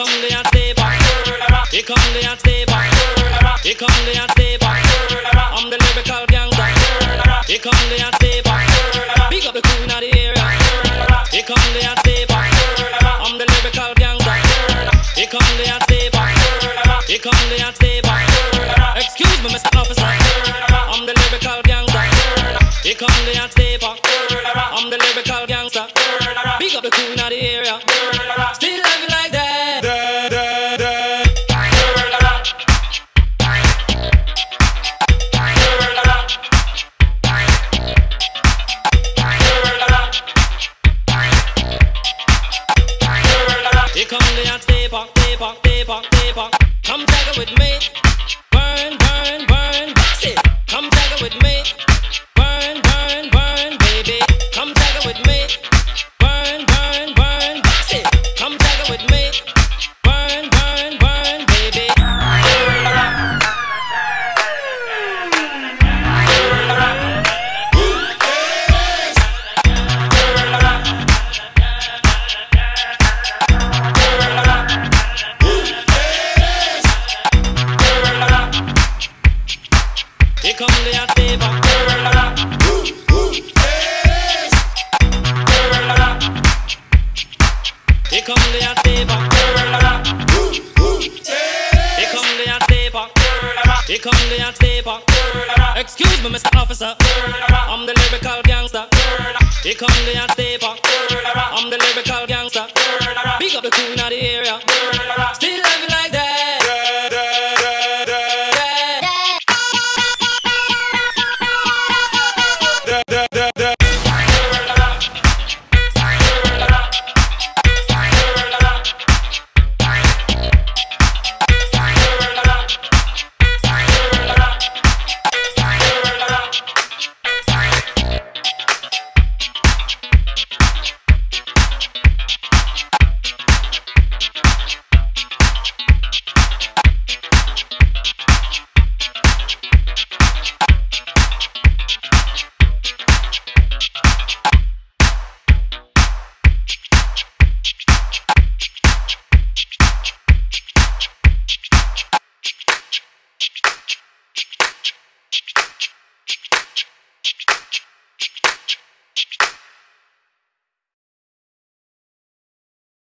come the step Here come the step Here come the step I'm the lyrical gangster. Here come the step Big up the crew in the area. Here come the step I'm the lyrical gangster. Here come the step Here come the step Excuse me, Mr. Officer. I'm the lyrical gangster. Here come the step I'm the lyrical gangster. Big up the crew in the area. Still with me. Come the hot stepper. I'm the lyrical gangster. Big up the crew in the area.